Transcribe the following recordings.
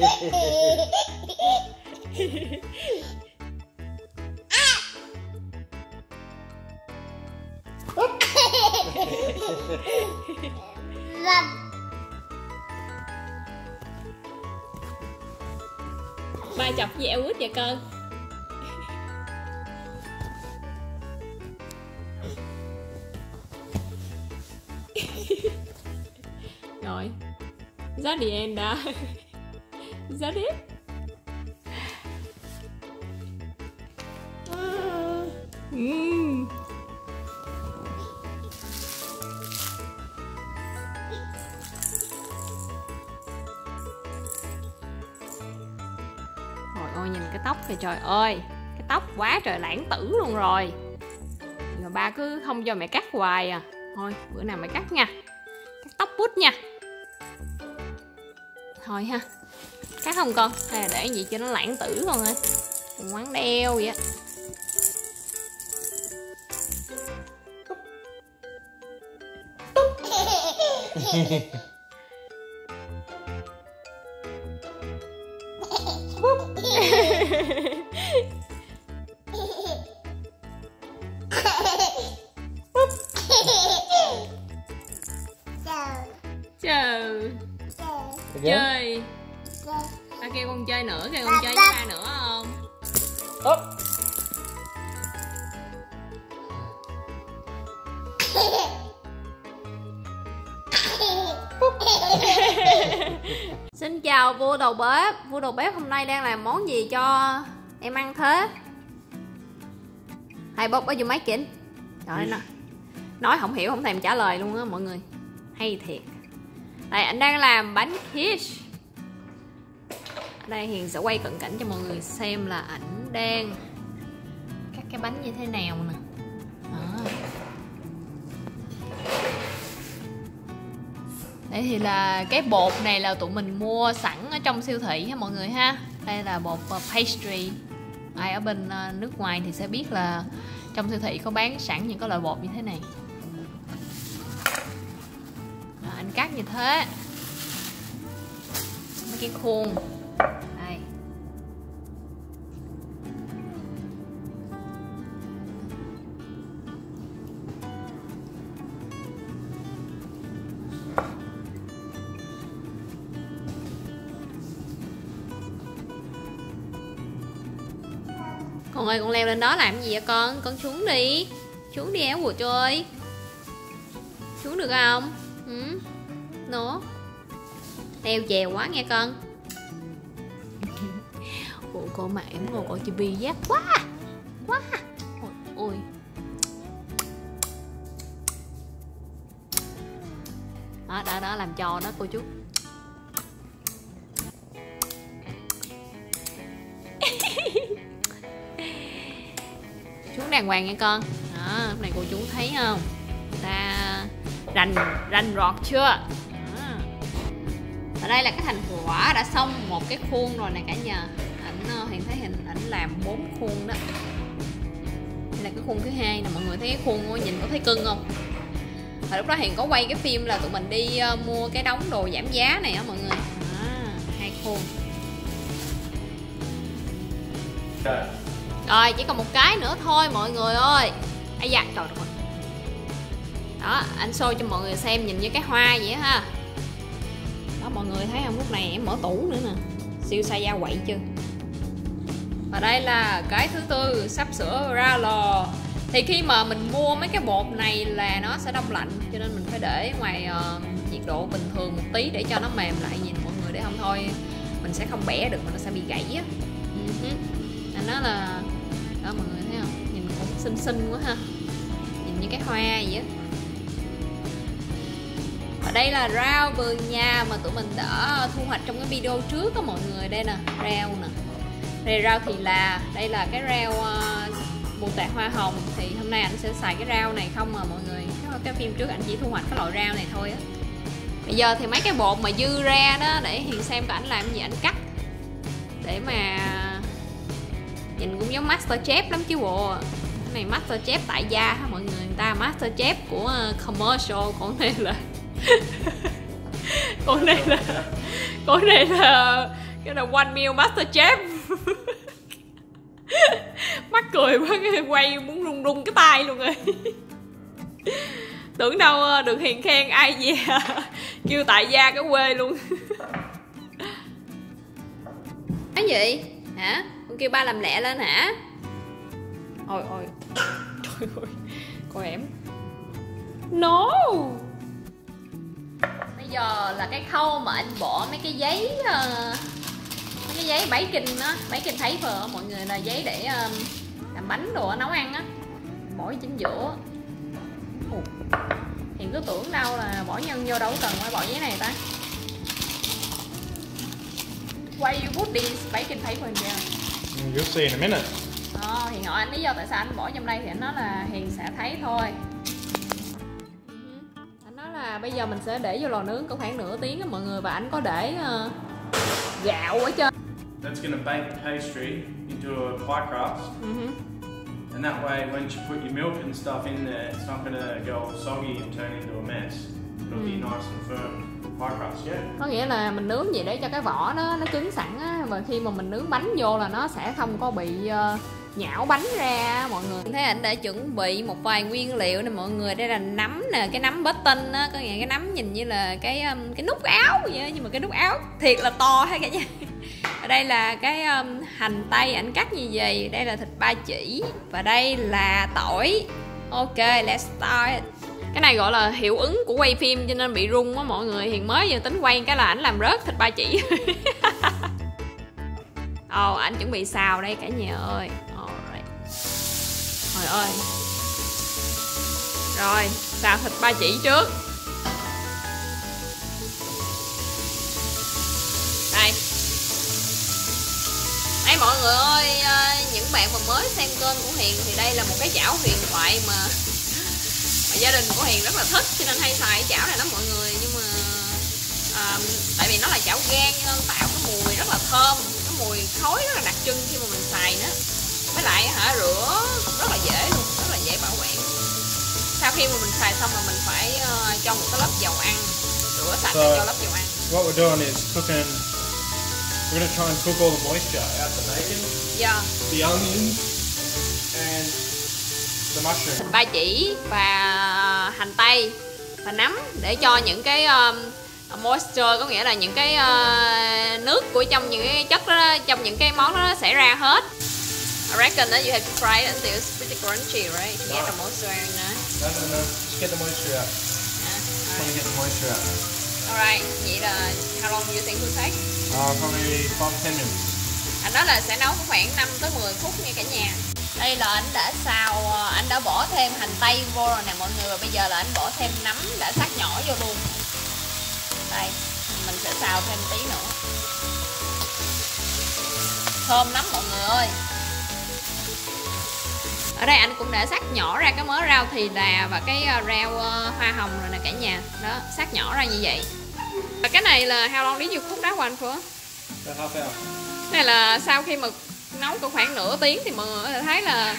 Rầm ba chọc gì eo út vậy con rồi. Giá đi em đã giá đi. Ừ. Trời ơi, nhìn cái tóc kìa trời ơi, Cái tóc quá trời lãng tử luôn rồi. Rồi ba cứ không cho mẹ cắt hoài à. Thôi, bữa nào mẹ cắt nha. Cắt tóc bút nha. Thôi ha. Cắt không con? Hay là để gì cho nó lãng tử con ơi Ngoắn đeo vậy á. Chờ Chờ Chơi kêu con chơi nữa Kêu con chơi với ba nữa không? Ốp. Xin chào vua đầu bếp. Vua đầu bếp hôm nay đang làm món gì cho em ăn thế? Hai bốc ở vô máy chỉnh Trời nó Nói không hiểu không thèm trả lời luôn á mọi người. Hay thiệt. Đây anh đang làm bánh quiche. Ở đây Hiền sẽ quay cận cảnh cho mọi người xem là ảnh đang Cắt cái bánh như thế nào nè. Đó. Đây thì là cái bột này là tụi mình mua sẵn ở trong siêu thị ha mọi người ha. Đây là bột ờ, pastry. Ai ở bên ờ, nước ngoài thì sẽ biết là trong siêu thị có bán sẵn những cái loại bột như thế này. Đó, Anh cắt như thế. Mấy cái khuôn. Đây. Con ơi, con leo lên đó làm gì vậy con? Con xuống đi. Xuống đi éo của chơi Xuống được không? Ừ? Nó Leo chèo quá nghe con. Ủa mà em ngồi coi chibi giác quá. Quá. Ôi, ôi. Đó, đó, đó, làm trò đó cô chú. Xuống đàng hoàng nha con. Đó lúc này cô chú thấy không? Ta rành rành rọt chưa? Đó. ở đây là cái thành quả đã xong một cái khuôn rồi nè cả nhà hiện ờ, thấy hình ảnh làm bốn khuôn đó. Đây là cái khuôn thứ hai nè mọi người thấy cái khuôn nhìn có thấy cưng không? Và lúc đó hiện có quay cái phim là tụi mình đi ờ, mua cái đống đồ giảm giá này á mọi người. À, hai khuôn. Rồi chỉ còn một cái nữa thôi mọi người ơi. Ấy da trời rồi Đó anh show cho mọi người xem nhìn như cái hoa vậy ha. Đó mọi người thấy không? Lúc này em mở tủ nữa nè. Siêu sai da quậy chưa? Và đây là cái thứ tư sắp sửa ra lò. Thì khi mà mình mua mấy cái bột này là nó sẽ đông lạnh Cho nên mình phải để ngoài uh, nhiệt độ bình thường một tí để cho nó mềm lại nhìn mọi người để không thôi Mình sẽ không bẻ được mà nó sẽ bị gãy á. Ừ uh-huh. Nó là đó mọi người thấy không? Nhìn cũng xinh xinh quá ha. Nhìn như cái hoa vậy á. Và đây là rau vườn nhà mà tụi mình đã thu hoạch trong cái video trước đó mọi người. Đây nè rau nè đây rau thì là đây là cái rau ờ, uh, mù tạt hoa hồng. Thì hôm nay anh sẽ xài cái rau này không mà mọi người cái, cái phim trước anh chỉ thu hoạch cái loại rau này thôi á. Bây giờ thì mấy cái bột mà dư ra đó để hiền xem cả anh làm gì anh cắt. Để mà nhìn cũng giống master chef lắm chứ bộ. Cái này master chef tại gia ha mọi người? Người ta master chef của ờ, commercial còn này là con này là con này là cái là one meal master chef. mắc cười quá cái quay muốn rung rung cái tay luôn rồi. Tưởng đâu ờ, được hiền khen ai về kêu tại gia cái quê luôn. Cái gì? Hả? Con kêu ba làm lẹ lên hả? Ôi ôi. Trời ơi con em no. Bây giờ là cái khâu mà anh bỏ mấy cái giấy uh, giấy bảy kinh á bảy kinh thấy phờ mọi người là giấy để um, làm bánh đồ nấu ăn á bỏ chính giữa Ồ. hiện cứ tưởng đâu là bỏ nhân vô đâu cần phải bỏ giấy này ta why you put this baking paper in there You'll see in a minute. Ờ, thì hỏi anh lý do tại sao anh bỏ trong đây thì anh nói là Hiền sẽ thấy thôi Ừ. Anh nói là bây giờ mình sẽ để vô lò nướng có khoảng nửa tiếng á mọi người Và anh có để ờ, gạo ở trên That's going to bake the pastry into a pie crust. Ừ hứ. And that way, when you put your milk and stuff in there, it's not going to go all soggy and turn into a mess. It'll be nice and firm. Pie crust, yeah. Có nghĩa là mình nướng vậy để cho cái vỏ nó nó cứng sẵn á Và khi mà mình nướng bánh vô là nó sẽ không có bị ờ, nhão bánh ra mọi người Thấy anh đã chuẩn bị một vài nguyên liệu nè mọi người Đây là nấm nè, cái nấm button á Có nghĩa cái nấm nhìn như là cái um, cái nút áo vậy á Nhưng mà cái nút áo thiệt là to ha cả nhà đây là cái um, hành tây ảnh cắt như vậy đây là thịt ba chỉ và đây là tỏi. Ok let's start. Cái này gọi là hiệu ứng của quay phim cho nên bị rung á mọi người. Hiện mới vừa tính quay cái là ảnh làm rớt thịt ba chỉ. Ồ ảnh chuẩn bị xào đây cả nhà ơi. Alright. trời ơi. Rồi xào thịt ba chỉ trước. Mọi người ơi à, những bạn mà mới xem kênh của hiền thì đây là một cái chảo huyền thoại mà mà gia đình của hiền rất là thích cho nên hay xài cái chảo này lắm mọi người. Nhưng mà à, tại vì nó là chảo gan nên tạo cái mùi rất là thơm cái mùi khói rất là đặc trưng khi mà mình xài nữa với lại hả rửa cũng rất là dễ luôn rất là dễ bảo quản. Sau khi mà mình xài xong là mình phải ờ, cho một cái lớp dầu ăn rửa sạch rồi. cho lớp dầu ăn. What we're doing is cooking. We're to try and cook all the moisture out the bacon, yeah. the onions, and the mushroom. ba chỉ và hành tây và nấm để cho những cái um, moisture có nghĩa là những cái uh, nước của trong những cái chất đó trong những cái món đó nó sẽ ra hết I reckon that you have to fry it until it's pretty crunchy, right? To get the moisture in there. No, no, no. Just get the moisture out. Just want to get the moisture out. Alright, vậy là how long do you think it will take? Uh, probably 5 10 minutes. Anh nói là sẽ nấu khoảng 5 tới 10 phút nha cả nhà. Đây là anh đã xào, ờ, anh đã bỏ thêm hành tây vô rồi nè mọi người và bây giờ là anh bỏ thêm nấm đã sắc nhỏ vô luôn. Đây, mình sẽ xào thêm tí nữa. Thơm lắm mọi người ơi. Ở đây anh cũng đã sắc nhỏ ra cái mớ rau thì đà và cái ờ, rau ờ, hoa hồng rồi nè cả nhà. Đó, sắc nhỏ ra như vậy. Và cái này là how long did you cook that one for? About half hour. này là sau khi mà nấu cỡ khoảng nửa tiếng thì mọi người có thể thấy là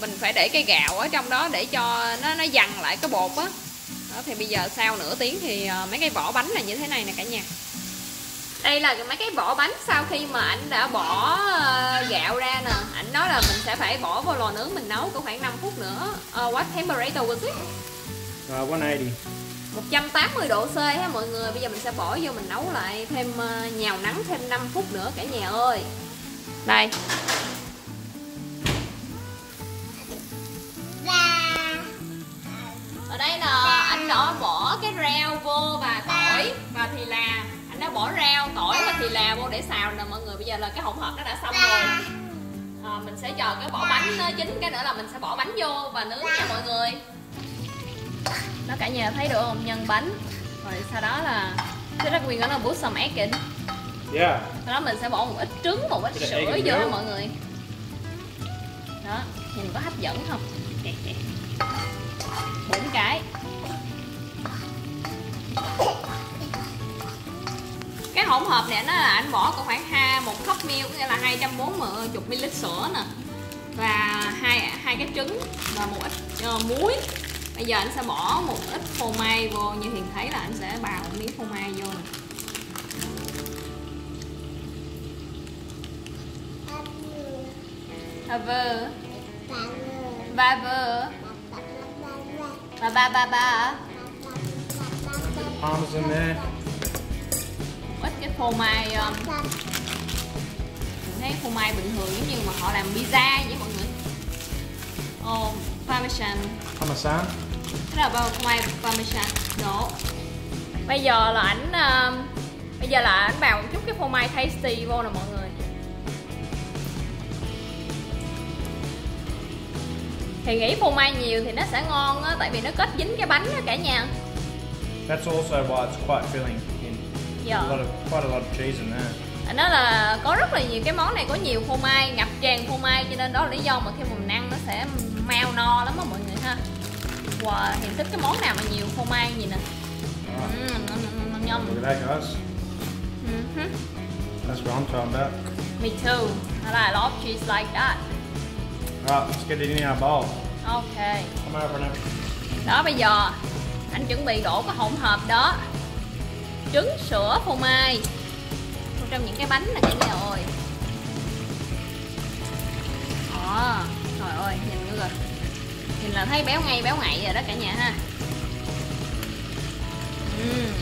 mình phải để cây gạo ở trong đó để cho nó nó dằn lại cái bột á đó thì bây giờ sau nửa tiếng thì ờ, mấy cái vỏ bánh là như thế này nè cả nhà đây là mấy cái vỏ bánh sau khi mà anh đã bỏ ờ, gạo ra nè anh nói là mình sẽ phải bỏ vào lò nướng mình nấu cỡ khoảng 5 phút nữa uh, what temperature was it Uh, 180. 180 độ C ha mọi người. Bây giờ mình sẽ bỏ vô mình nấu lại thêm ờ, nhào nắng thêm 5 phút nữa cả nhà ơi. Đây. Ở đây là anh đã bỏ cái rau vô và tỏi. Và thì là Anh đã bỏ rau, tỏi và thì là vô để xào nè mọi người. Bây giờ là cái hỗn hợp nó đã xong rồi. À, Mình sẽ chờ cái vỏ bánh nó chín Cái nữa là mình sẽ bỏ bánh vô và nướng nha mọi người đó cả nhà thấy được không? Nhân bánh. Rồi sau đó là thế là Nguyên nó put some egg in Yeah. sau đó mình sẽ bỏ một ít trứng một ít Cái sữa vô ha mọi người. Đó nhìn có hấp dẫn không? Bốn cái. Cái hỗn hợp này nó là anh bỏ có khoảng hai một cup milk có nghĩa là 240 ml sữa nè. Và hai hai cái trứng và một ít ờ, muối bây giờ anh sẽ bỏ một ít phô mai vô như hiền thấy là anh sẽ bào một miếng phô mai vô này. ba Vaver Ba ba ba ba Parmesan eh? Ít cái phô mai um, thấy phô mai bình thường giống như mà họ làm pizza vậy mọi người. Ồ. oh. Parmesan Parmesan. Cái là bao phô mai Parmesan Đổ Bây giờ là ảnh um, Bây giờ là ảnh bào một chút cái phô mai tasty vô nè mọi người Thì nghĩ phô mai nhiều thì nó sẽ ngon á Tại vì nó kết dính cái bánh á cả nhà That's also why it's quite filling. In Dạ a lot of quite a lot of cheese in there. nó là có rất là nhiều cái món này có nhiều phô mai ngập tràn phô mai cho nên đó là lý do mà khi mình ăn nó sẽ mau no lắm á mọi người ha. Wow hiền thích cái món nào mà nhiều phô mai gì nè. Mm. That's what I'm talking about. me too. I of cheese like that. Right, let's get it in our bowl. ok. Come over now. đó bây giờ anh chuẩn bị đổ cái hỗn hợp đó. Trứng sữa phô mai. Trong những cái bánh này cả nhà ơi đó trời ơi, nhìn nữa rồi nhìn là thấy béo ngay, béo ngậy rồi đó cả nhà ha. Uhm.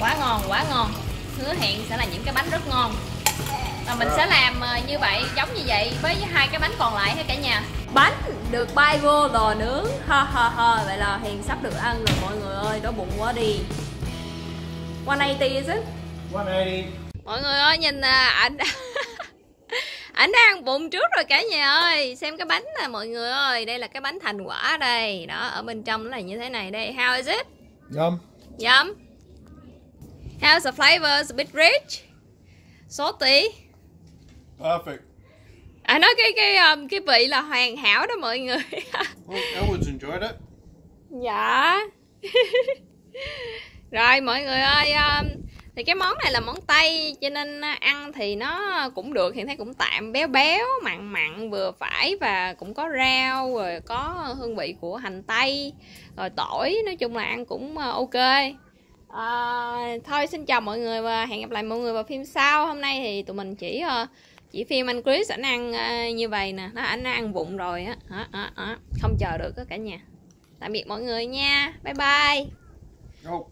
quá ngon quá ngon. Hứa hẹn sẽ là những cái bánh rất ngon. Và mình sẽ làm ờ, như vậy, giống như vậy với hai cái bánh còn lại ha cả nhà? Bánh được bay vô lò nướng. Ha ha ha. Vậy là hiền sắp được ăn rồi, mọi người ơi. Đói bụng quá đi. 180 is it? 180. mọi người ơi nhìn à, ảnh ảnh đang bụng trước rồi cả nhà ơi. Xem cái bánh nè mọi người ơi. Đây là cái bánh thành quả đây. Đó ở bên trong nó là như thế này đây. How is it? Yum. yum. How's the flavor a bit rich? Salty Perfect. à nói cái cái um, cái vị là hoàn hảo đó mọi người. Well, Elwood's enjoyed it. dạ. Rồi mọi người ơi um, thì cái món này là món tây cho nên à, ăn thì nó cũng được hiện thấy cũng tạm béo béo mặn mặn vừa phải và cũng có rau rồi có hương vị của hành tây rồi tỏi nói chung là ăn cũng à, ok. À, thôi xin chào mọi người và hẹn gặp lại mọi người vào phim sau. Hôm nay thì tụi mình chỉ ờ, chỉ phim anh Chris ảnh ăn à, như vậy nè. Nó ảnh ăn vụng rồi á. Không chờ được á cả nhà. Tạm biệt mọi người nha. Bye bye. Oh,